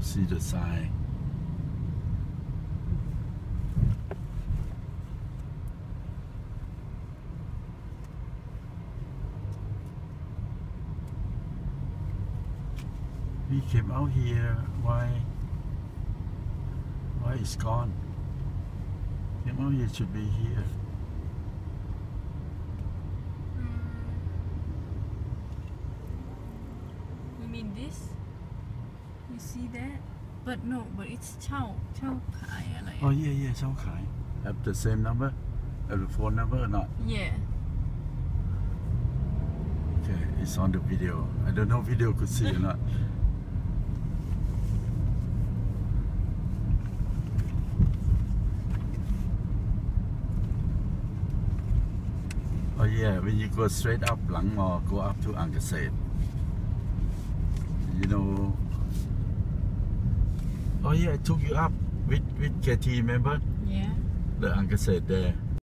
see the sign. We came out here. Why? Why it's gone? Came out here. Should be here. Hmm. You mean this you see that but no but it's เช่าเช่าขายอะไรอะ Oh yeah, yeah. เช่าขาย Have the same number? Have the phone number or not? yeah Okay, it's on the video. I don't know video could see or not. Oh yeah, when you go straight up หลังมอ go up to อ่ Oh yeah, I took you up with with Katie, remember? Yeah. The uncle said there.